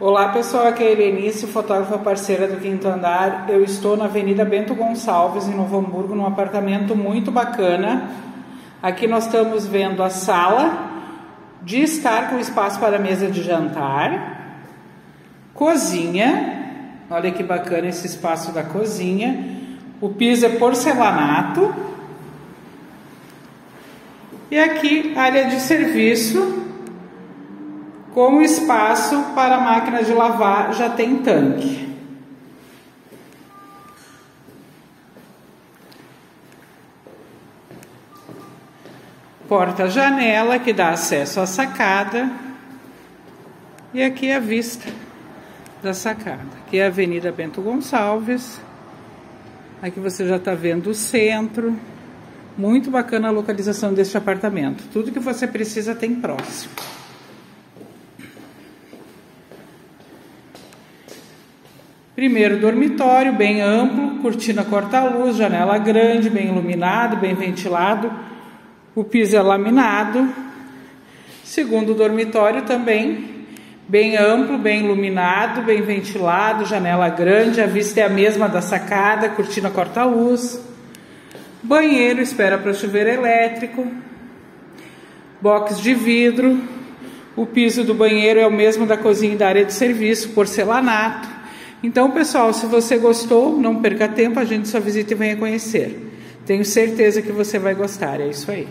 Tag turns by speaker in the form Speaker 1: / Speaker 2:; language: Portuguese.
Speaker 1: Olá pessoal, aqui é a Helenice, fotógrafa parceira do Quinto Andar. Eu estou na Avenida Bento Gonçalves, em Novo Hamburgo, num apartamento muito bacana. Aqui nós estamos vendo a sala de estar com espaço para mesa de jantar, cozinha, olha que bacana esse espaço da cozinha. O piso é porcelanato. E aqui área de serviço com espaço para a máquina de lavar já tem tanque. Porta-janela que dá acesso à sacada. E aqui a vista da sacada. Aqui é a Avenida Bento Gonçalves. Aqui você já está vendo o centro. Muito bacana a localização deste apartamento. Tudo que você precisa tem próximo. Primeiro dormitório, bem amplo, cortina corta-luz, janela grande, bem iluminado, bem ventilado. O piso é laminado. Segundo dormitório também, bem amplo, bem iluminado, bem ventilado, janela grande, a vista é a mesma da sacada, cortina corta-luz. Banheiro, espera para chuveiro elétrico. Box de vidro. O piso do banheiro é o mesmo da cozinha e da área de serviço, porcelanato. Então, pessoal, se você gostou, não perca tempo, a gente só visita e venha conhecer. Tenho certeza que você vai gostar, é isso aí.